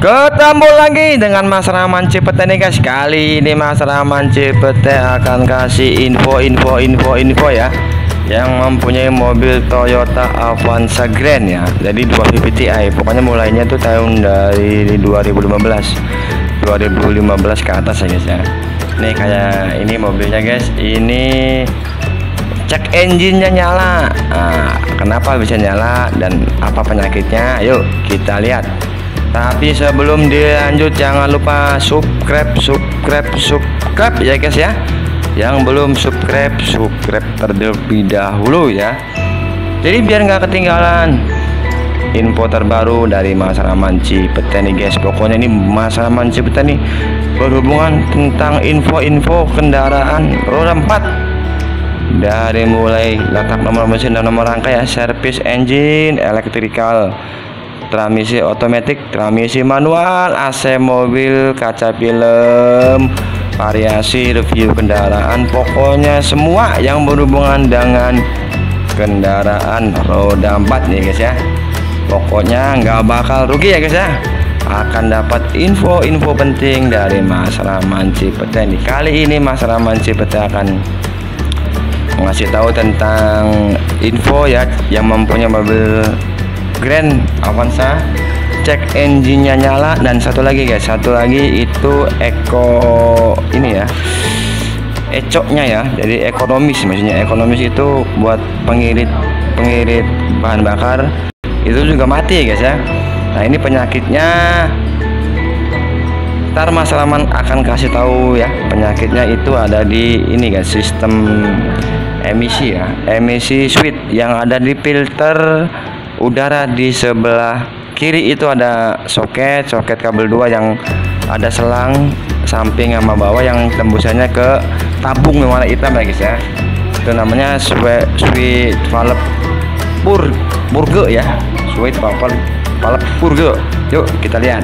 Ketemu lagi dengan Mas Rahman Cipete nih guys. Kali ini Mas Rahman Cipete akan kasih info-info info-info ya Yang mempunyai mobil Toyota Avanza Grand ya. Jadi 250 Ti Pokoknya mulainya tuh tahun dari 2015 2015 ke atas ya guys ya. Nih kayak ini mobilnya guys. Ini cek engine-nya nyala. Nah, Kenapa bisa nyala dan apa penyakitnya? Yuk kita lihat tapi sebelum dilanjut jangan lupa subscribe, subscribe, subscribe ya guys ya. Yang belum subscribe, subscribe terlebih dahulu ya. Jadi biar nggak ketinggalan info terbaru dari Mas Rahman Cipete nih guys. Pokoknya ini Mas Rahman Cipete nih berhubungan tentang info-info kendaraan roda 4 dari mulai letak nomor mesin dan nomor rangka ya, servis engine, electrical transmisi otomatis, transmisi manual, AC mobil, kaca film, variasi review kendaraan, pokoknya semua yang berhubungan dengan kendaraan roda 4 nih guys ya. Pokoknya nggak bakal rugi ya guys ya. Akan dapat info-info penting dari Mas Rahman Cipete nih. Kali ini Mas Rahman Cipete akan ngasih tahu tentang info ya yang mempunyai mobil Grand Avanza cek engine-nya nyala dan satu lagi guys. Satu lagi itu Eco ini ya ecoknya ya. Jadi ekonomis maksudnya ekonomis itu buat pengirit pengirit bahan bakar itu juga mati ya guys ya. Nah ini penyakitnya ntar Mas Raman akan kasih tahu ya. Penyakitnya itu ada di ini guys sistem emisi ya. Emisi switch yang ada di filter udara di sebelah kiri itu ada soket soket kabel dua yang ada selang samping sama bawah yang tembusannya ke tabung yang warna hitam ya guys ya. Itu namanya sweet valve pur purge ya. Sweet valve valve purge. Yuk kita lihat.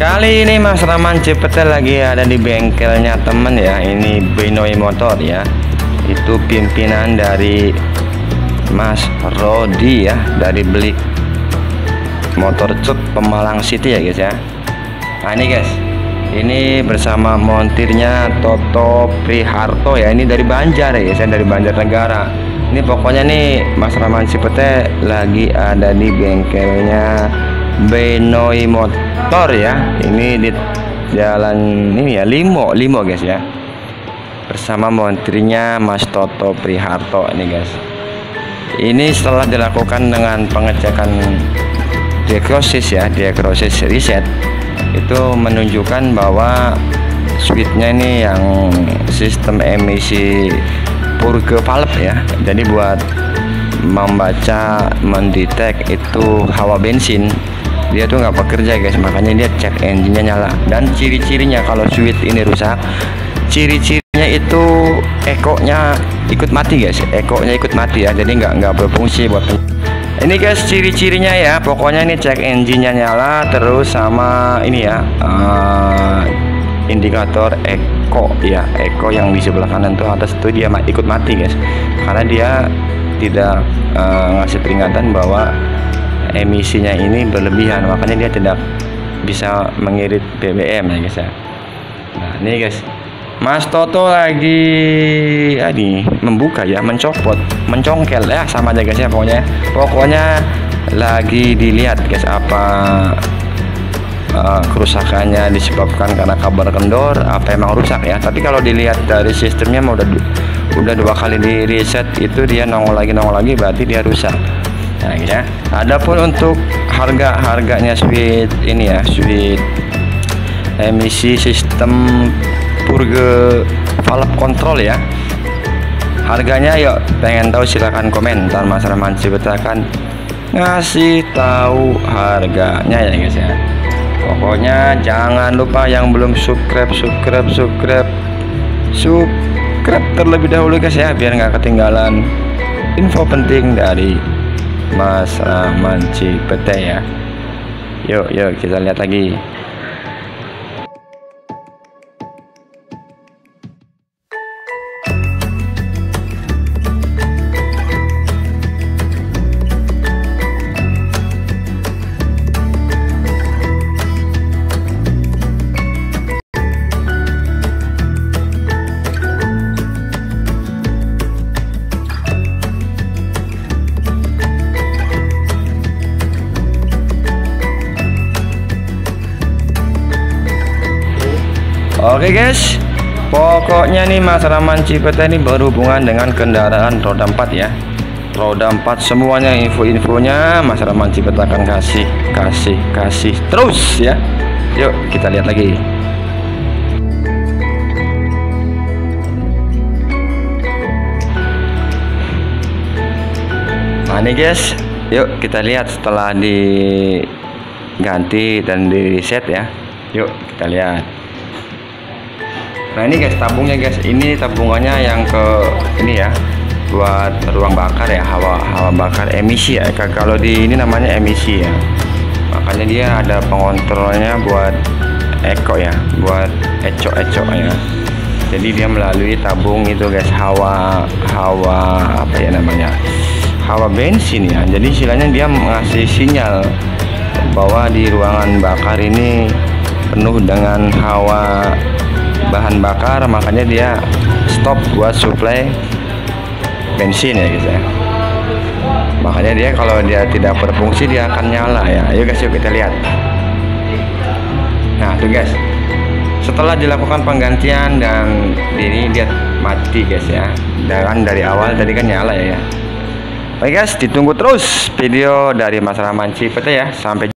Kali ini Mas Raman Cipete lagi ada di bengkelnya temen ya. Ini Binoy Motor ya itu pimpinan dari Mas Rodi ya dari beli motor cut Pemalang City ya guys ya. Nah ini guys ini bersama montirnya Toto Priharto ya. Ini dari Banjar ya guys ya dari Banjarnegara ini pokoknya nih Mas Raman Cipete lagi ada di bengkelnya Benoi Motor ya. Ini di jalan ini ya Limo Limo guys ya bersama menterinya Mas Toto Priharto ini guys. Ini setelah dilakukan dengan pengecekan diagnosis ya diagnosis riset itu menunjukkan bahwa switchnya ini yang sistem emisi purge valve ya. Jadi buat membaca mendetek itu hawa bensin dia tuh nggak bekerja guys. Makanya dia cek engine-nya nyala. Dan ciri-cirinya kalau switch ini rusak ciri-cirinya itu ekonya ikut mati guys. Ekonya ikut mati ya jadi nggak nggak berfungsi buat ini guys ciri-cirinya ya. Pokoknya ini cek engine-nya nyala terus sama ini ya uh, indikator eko ya. Eko yang di sebelah kanan tuh atas itu dia ikut mati guys. Karena dia tidak uh, ngasih peringatan bahwa emisinya ini berlebihan. Makanya dia tidak bisa mengirit BBM ya guys ya. Nah ini guys Mas Toto lagi nih membuka ya mencopot mencongkel ya sama aja guys ya pokoknya. Pokoknya lagi dilihat guys apa uh, kerusakannya disebabkan karena kabar kendor apa emang rusak ya. Tapi kalau dilihat dari sistemnya mau udah udah dua kali di reset itu dia nongol lagi nongol lagi berarti dia rusak. Nah ya. Adapun untuk harga harganya switch ini ya switch emisi sistem purge valve control ya. Harganya yuk pengen tahu silahkan komentar Mas Rahman akan ngasih tahu harganya ya guys ya. Pokoknya jangan lupa yang belum subscribe subscribe subscribe. Subscribe terlebih dahulu guys ya biar nggak ketinggalan info penting dari Mas Rahman Cipete ya. Yuk yuk kita lihat lagi Oke guys. Pokoknya nih Mas Raman Cipete ini berhubungan dengan kendaraan roda 4 ya. Roda 4 semuanya info-infonya Mas Raman Cipete akan kasih Kasih, kasih terus ya. Yuk kita lihat lagi. Nah ini guys. Yuk kita lihat setelah diganti dan di reset ya. Yuk kita lihat Nah ini guys tabungnya guys. Ini tabungannya yang ke ini ya Buat ruang bakar ya Hawa hawa bakar emisi ya. Kalau di ini namanya emisi ya. Makanya dia ada pengontrolnya buat Eko ya Buat ecok-ecok ya jadi dia melalui tabung itu guys hawa hawa apa ya namanya hawa bensin ya. Jadi istilahnya dia mengasih sinyal bahwa di ruangan bakar ini penuh dengan hawa bahan bakar makanya dia stop buat supply bensin ya guys ya. Makanya dia kalau dia tidak berfungsi dia akan nyala ya. Ayo guys yuk kita lihat. Nah tuh guys. Setelah dilakukan penggantian dan ini dia mati guys ya. Dan dari awal tadi kan nyala ya ya. Oke guys ditunggu terus video dari Mas Rahman Cipete ya. Sampai